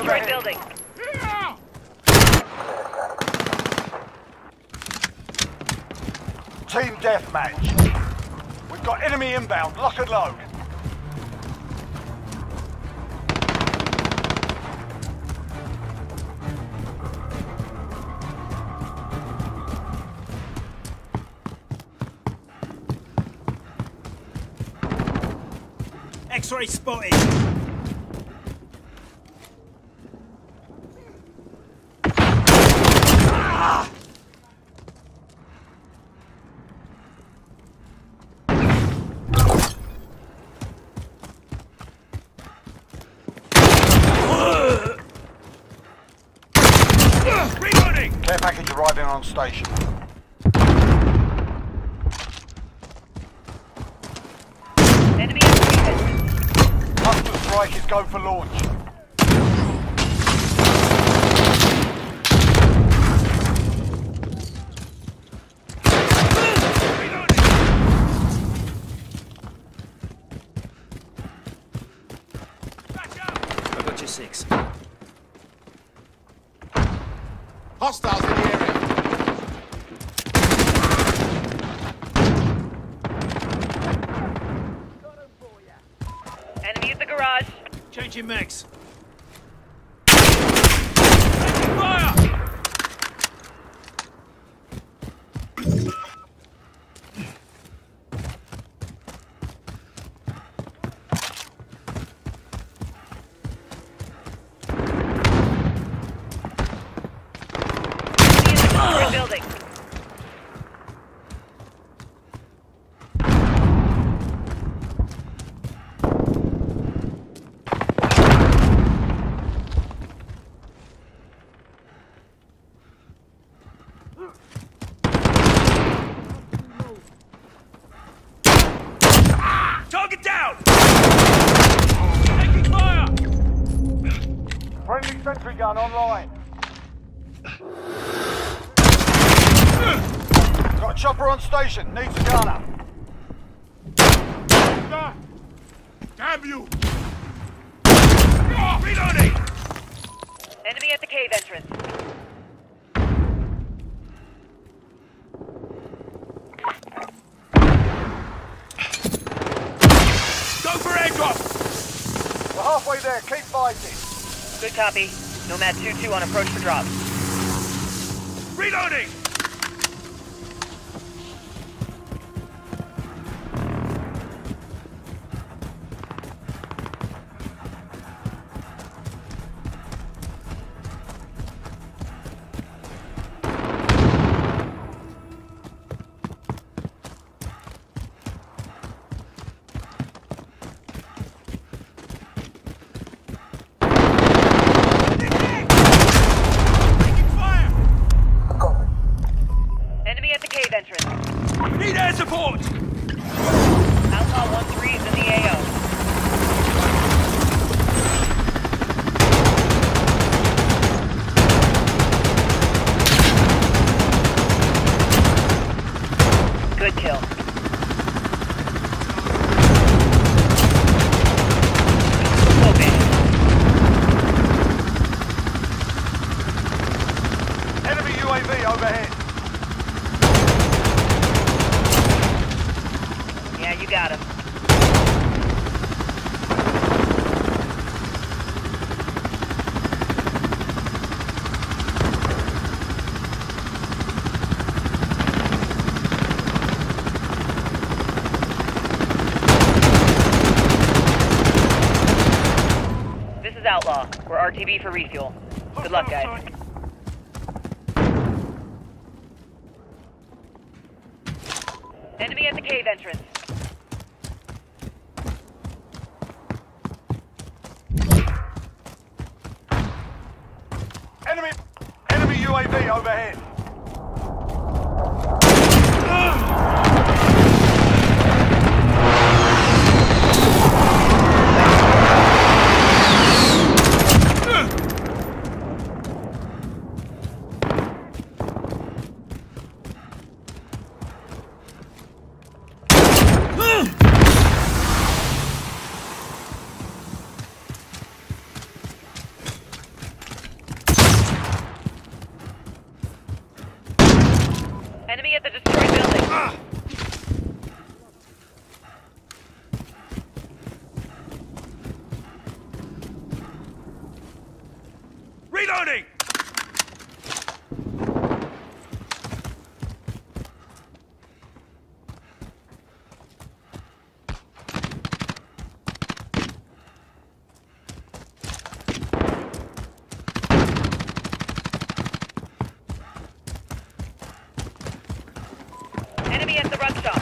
Destroyed overhead. building. Team deathmatch. We've got enemy inbound. Lock and load. X-ray spotted. Reloading! Care package arriving on station. Enemy activated. Cluster strike is go for launch. I got you six. Hostiles in the area. Enemy at the garage. Changing mags. Gun online. Got a chopper on station. Needs a gunner. Damn you! Reloading! Enemy at the cave entrance. Go for airdrop! We're halfway there. Keep fighting. Good copy. Nomad 2-2 on approach for drop. Reloading! You got him. This is Outlaw. We're RTB for refuel. Good luck, guys. Enemy at the cave entrance. Enemy. Enemy UAV overhead. At building. Ah! Reloading! Enemy at the run stop.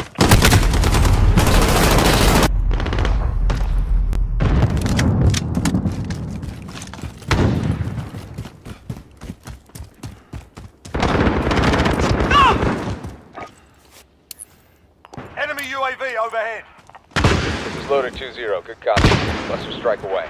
Enemy Overhead. This is loader 2-0. Good copy. Cluster strike away.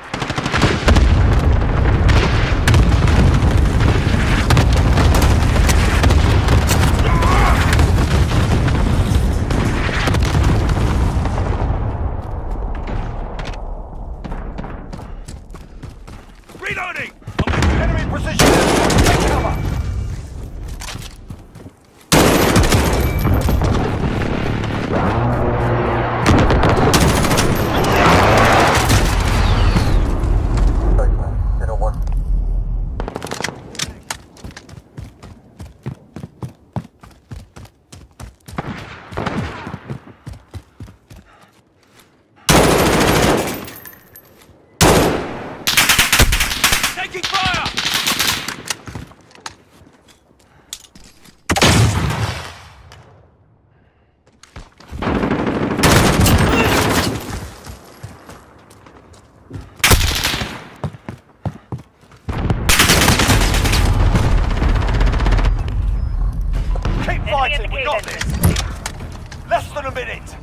Minute.